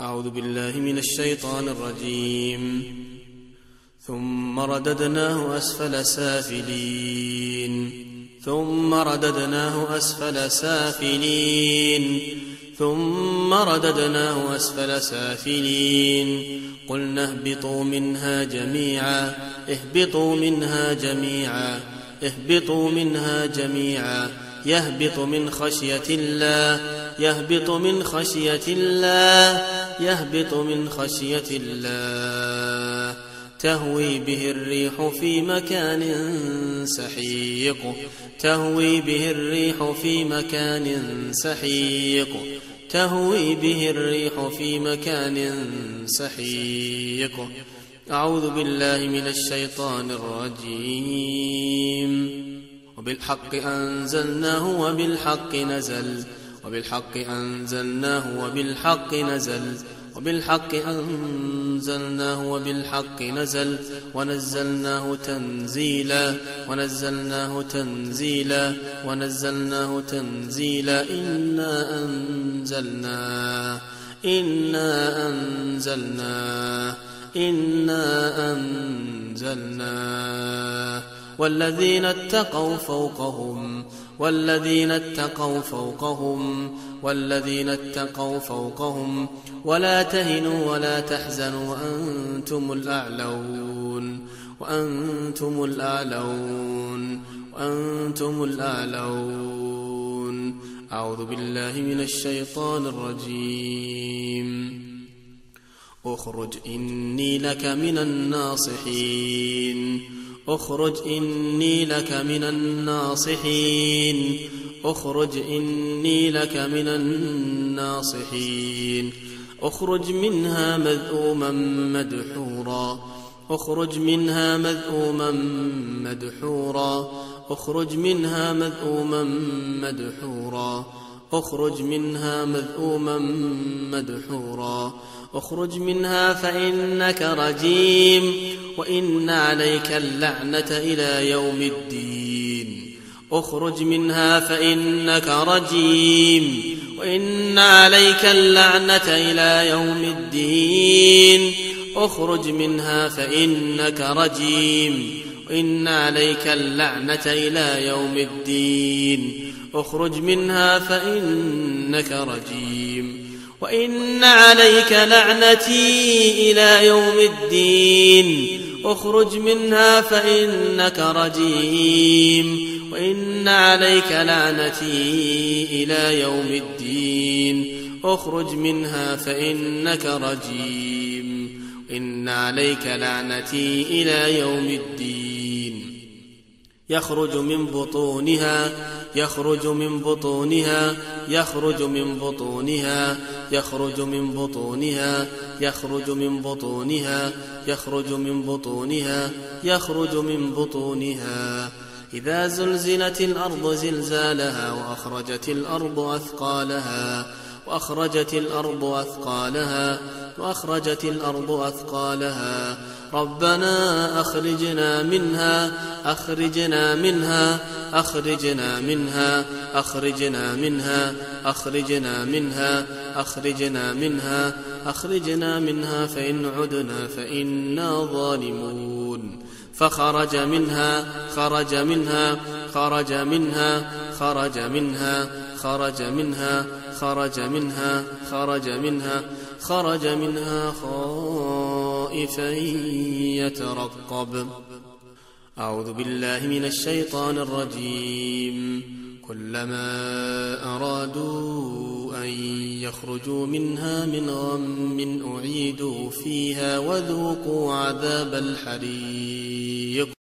أعوذ بالله من الشيطان الرجيم. ثم رددناه أسفل سافلين. ثم رددناه أسفل سافلين. ثم رددناه أسفل سافلين. قلنا اهبطوا منها جميعا. اهبطوا منها جميعا. اهبطوا منها جميعا. يهبط من خشية الله. يهبط من خشية الله يهبط من خشية الله. تهوي به الريح في مكان سحيق. تهوي به الريح في مكان سحيق. تهوي به الريح في مكان سحيق. أعوذ بالله من الشيطان الرجيم. وبالحق أنزلناه وبالحق نزل. وبالحق أنزلناه وبالحق نزل وبالحق أنزلناه وبالحق نزل ونزلناه تنزيلا ونزلناه تنزيلا ونزلناه تنزيلا. إنا أنزلناه إنا أنزلناه إنا أنزلناه والذين اتقوا فوقهم والذين اتقوا فوقهم والذين اتقوا فوقهم. ولا تهنوا ولا تحزنوا وأنتم الأعلون. وأنتم الأعلون. وأنتم الأعلون. أعوذ بالله من الشيطان الرجيم. أخرج إني لك من الناصحين. أخرج إني لك من الناصحين. أخرج إني لك من الناصحين. أخرج منها مذءوما مدحورا. أخرج منها مذءوما مدحورا. أخرج منها مذءوما مدحورا. اخرج منها مذءوما مدحورا. اخرج منها فإنك رجيم. وإن عليك اللعنة إلى يوم الدين. اخرج منها فإنك رجيم. وإن عليك اللعنة إلى يوم الدين. اخرج منها فإنك رجيم. وإن عليك اللعنة إلى يوم الدين. اخرج منها فإنك رجيم. وإن عليك لعنتي إلى يوم الدين. اخرج منها فإنك رجيم. وإن عليك لعنتي إلى يوم الدين. اخرج منها فإنك رجيم. إن عليك لعنتي إلى يوم الدين. يخرج من بطونها يخرج من بطونها يخرج من بطونها يخرج من بطونها يخرج من بطونها يخرج من بطونها يخرج من بطونها. إذا زلزلت الأرض زلزالها وأخرجت الأرض أثقالها. وأخرجت الأرض أثقالها وأخرجت الأرض أثقالها. ربنا أخرجنا منها أخرجنا منها أخرجنا منها أخرجنا منها أخرجنا منها أخرجنا منها أخرجنا منها فإن عدنا فإنا ظالمون. فخرج منها خرج منها خرج منها خرج منها خرج منها خرج منها خرج منها خرج منها خائفا يترقب. أعوذ بالله من الشيطان الرجيم. كلما أرادوا أن يخرجوا منها من غم أعيدوا فيها وذوقوا عذاب الحريق.